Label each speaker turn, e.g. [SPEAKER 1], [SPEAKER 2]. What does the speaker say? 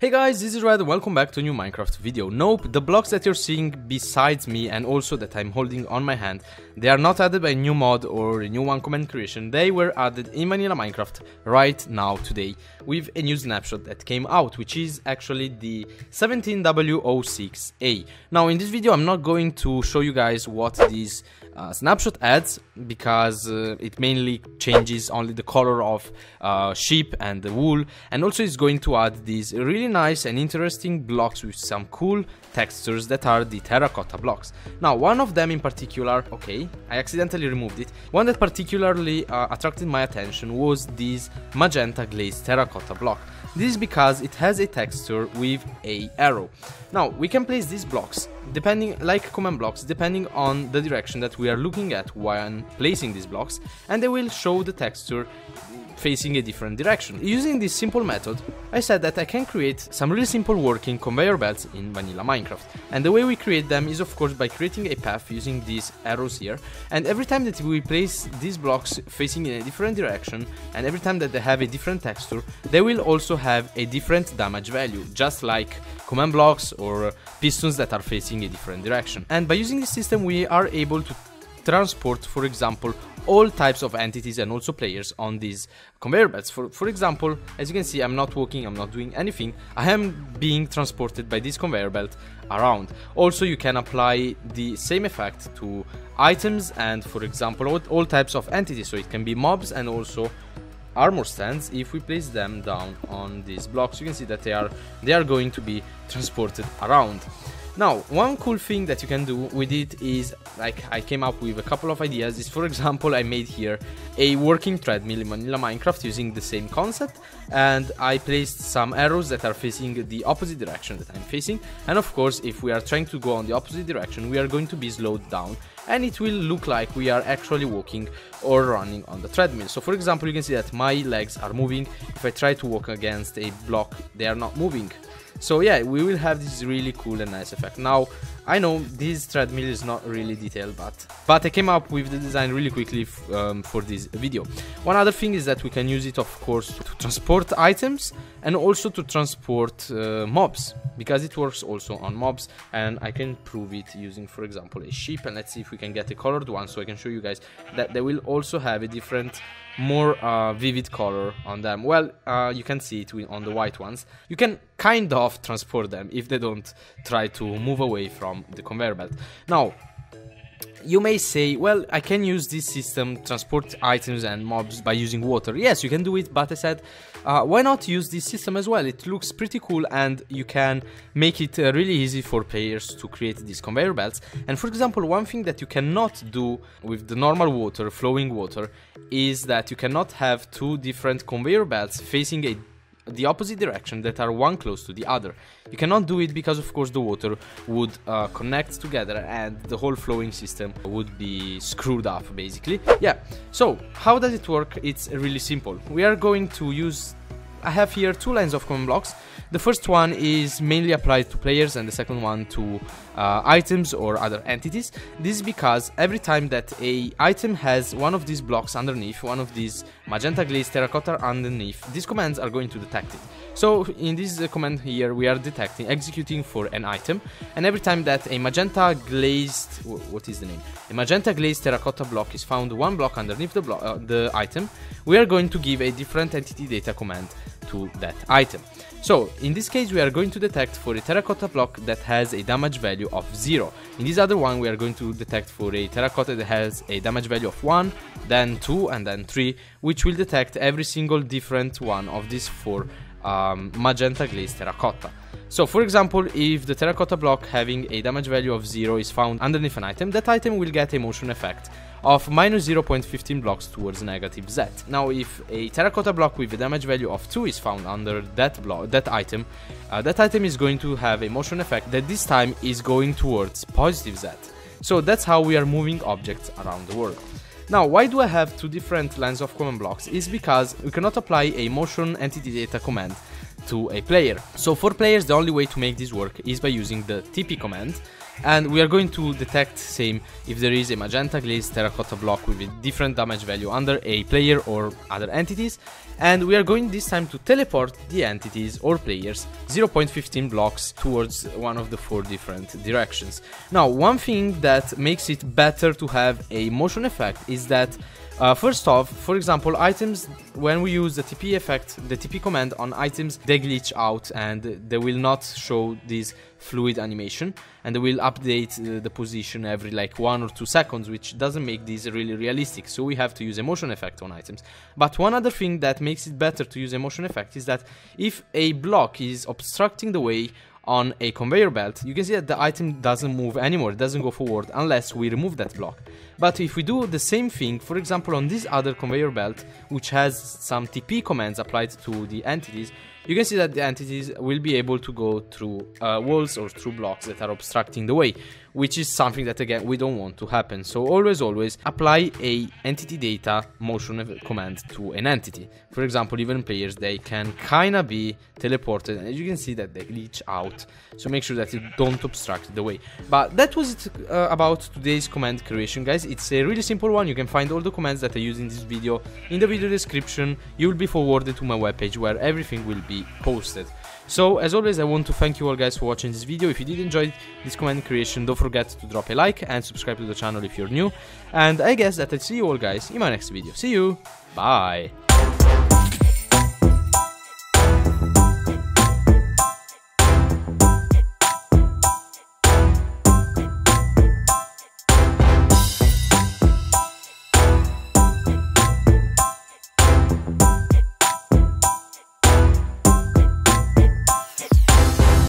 [SPEAKER 1] Hey guys, this is Red, welcome back to a new Minecraft video. Nope, the blocks that you're seeing besides me and also that I'm holding on my hand, they are not added by a new mod or a new one command creation, they were added in Vanilla Minecraft right now today with a new snapshot that came out, which is actually the 17W06A. Now in this video I'm not going to show you guys what these uh, snapshot adds because uh, it mainly changes only the color of uh, sheep and the wool and also it's going to add these really nice and interesting blocks with some cool textures that are the terracotta blocks. Now one of them in particular, okay, I accidentally removed it, one that particularly uh, attracted my attention was this magenta glazed terracotta block. This is because it has a texture with a arrow. Now we can place these blocks depending like command blocks depending on the direction that we are looking at when placing these blocks and they will show the texture facing a different direction. Using this simple method, I said that I can create some really simple working conveyor belts in vanilla Minecraft. And the way we create them is of course by creating a path using these arrows here. And every time that we place these blocks facing in a different direction, and every time that they have a different texture, they will also have a different damage value, just like command blocks or pistons that are facing a different direction. And by using this system we are able to transport, for example, all types of entities and also players on these conveyor belts. For, for example, as you can see, I'm not walking, I'm not doing anything. I am being transported by this conveyor belt around. Also, you can apply the same effect to items and, for example, all, all types of entities. So it can be mobs and also armor stands if we place them down on these blocks you can see that they are they are going to be transported around now, one cool thing that you can do with it is, like, I came up with a couple of ideas, is for example, I made here a working treadmill in Vanilla Minecraft using the same concept, and I placed some arrows that are facing the opposite direction that I'm facing, and of course, if we are trying to go on the opposite direction, we are going to be slowed down, and it will look like we are actually walking or running on the treadmill. So for example, you can see that my legs are moving, if I try to walk against a block, they are not moving. So yeah, we will have this really cool and nice effect. Now, I know this treadmill is not really detailed, but but I came up with the design really quickly um, for this video. One other thing is that we can use it, of course, to transport items and also to transport uh, mobs because it works also on mobs and I can prove it using for example a sheep and let's see if we can get a colored one so I can show you guys that they will also have a different more uh, vivid color on them well uh, you can see it on the white ones you can kind of transport them if they don't try to move away from the conveyor belt now you may say, well, I can use this system, transport items and mobs by using water. Yes, you can do it, but I said, uh, why not use this system as well? It looks pretty cool and you can make it uh, really easy for players to create these conveyor belts. And for example, one thing that you cannot do with the normal water, flowing water, is that you cannot have two different conveyor belts facing a the opposite direction that are one close to the other. You cannot do it because of course the water would uh, connect together and the whole flowing system would be screwed up basically. Yeah, so how does it work? It's really simple. We are going to use I have here two lines of command blocks. The first one is mainly applied to players and the second one to uh, items or other entities. This is because every time that a item has one of these blocks underneath, one of these magenta glazed terracotta underneath, these commands are going to detect it. So in this uh, command here we are detecting, executing for an item and every time that a magenta glazed, what is the name? A magenta glazed terracotta block is found one block underneath the, blo uh, the item, we are going to give a different entity data command to that item. So, in this case we are going to detect for a terracotta block that has a damage value of 0. In this other one we are going to detect for a terracotta that has a damage value of 1, then 2 and then 3, which will detect every single different one of these 4 um, magenta glazed terracotta. So for example, if the terracotta block having a damage value of 0 is found underneath an item, that item will get a motion effect of minus 0.15 blocks towards negative z. Now if a terracotta block with a damage value of 2 is found under that block, that item, uh, that item is going to have a motion effect that this time is going towards positive z. So that's how we are moving objects around the world. Now, why do I have two different lines of command blocks? Is because we cannot apply a motion entity data command to a player. So for players, the only way to make this work is by using the TP command, and we are going to detect same if there is a magenta glazed terracotta block with a different damage value under a player or other entities and we are going this time to teleport the entities or players 0.15 blocks towards one of the four different directions. Now one thing that makes it better to have a motion effect is that uh, first off, for example, items, when we use the TP effect, the TP command on items, they glitch out and they will not show this fluid animation and they will update uh, the position every like one or two seconds, which doesn't make this really realistic. So we have to use a motion effect on items. But one other thing that makes it better to use a motion effect is that if a block is obstructing the way on a conveyor belt, you can see that the item doesn't move anymore, it doesn't go forward unless we remove that block. But if we do the same thing, for example on this other conveyor belt, which has some TP commands applied to the entities, you can see that the entities will be able to go through uh, walls or through blocks that are obstructing the way which is something that again we don't want to happen. So always always apply a entity data motion command to an entity. For example even players they can kinda be teleported and you can see that they glitch out. So make sure that you don't obstruct the way. But that was it uh, about today's command creation it's a really simple one you can find all the commands that I use in this video in the video description you will be forwarded to my webpage where everything will be posted so as always I want to thank you all guys for watching this video. If you did enjoy this command creation don't forget to drop a like and subscribe to the channel if you're new. And I guess that I'll see you all guys in my next video. See you, bye!